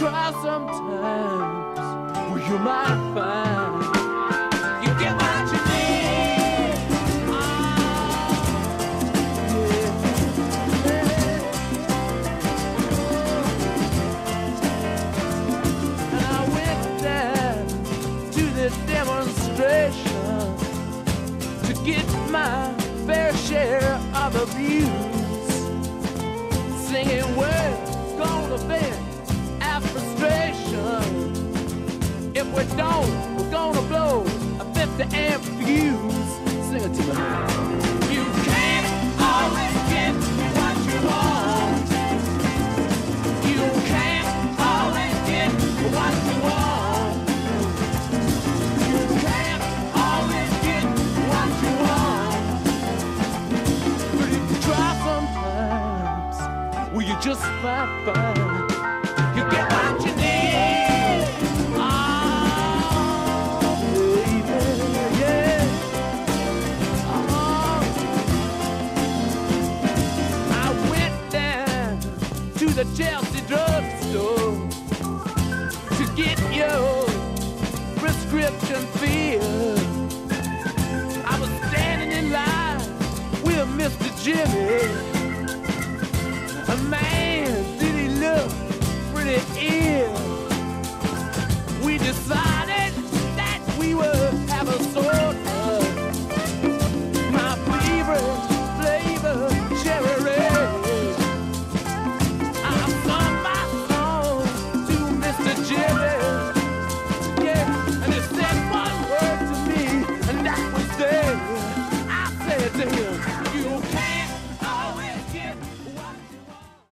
try sometimes, well, you might find you get what you need. And I went down to the demonstration to get my fair share of abuse. Singing words gonna our frustration. If we don't, we're gonna blow a 50 amp fuse. Sing it to me. You can't always get what you want. You can't always get what you want. You can't always get what you want. But if you try sometimes, well, you just find the Chelsea drugstore to get your prescription filled. I was standing in line with Mr. Jimmy. A man, did he look pretty